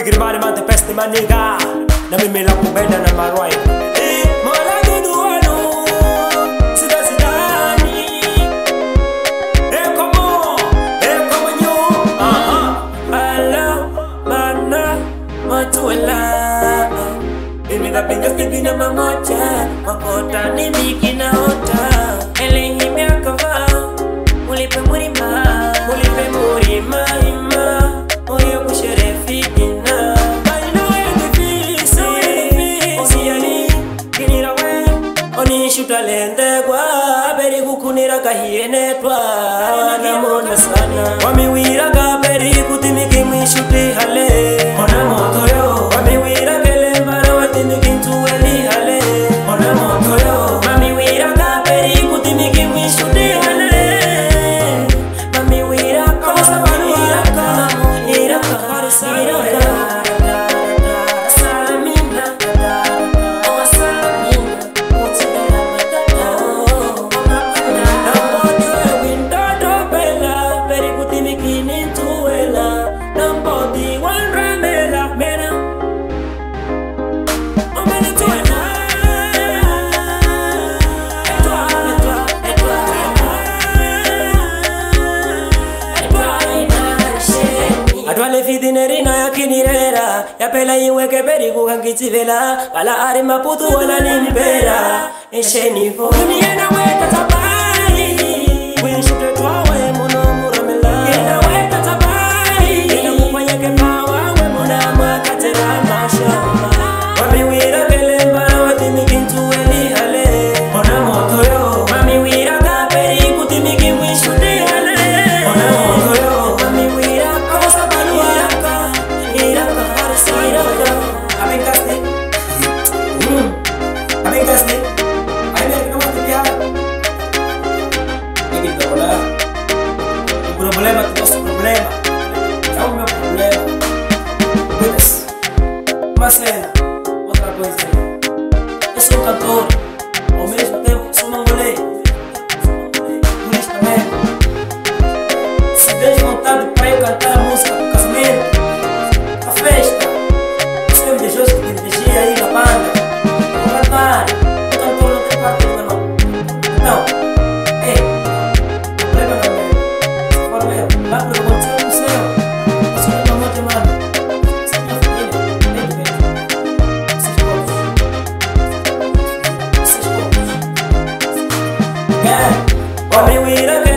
Wigrimani mante peste maniga Na mimi la kupenda na marwai. Nimekapinga kibina mamoja, makota ni mikinaota, elehi miaka shibra lende gwa beri gukunira gahiye netwa Atuale fidineri naya kinirera Yapela iweke beri gugan kitzivela Bala are maputu wala nimbera Eshe nifo Dunia na wewe Marcel. mira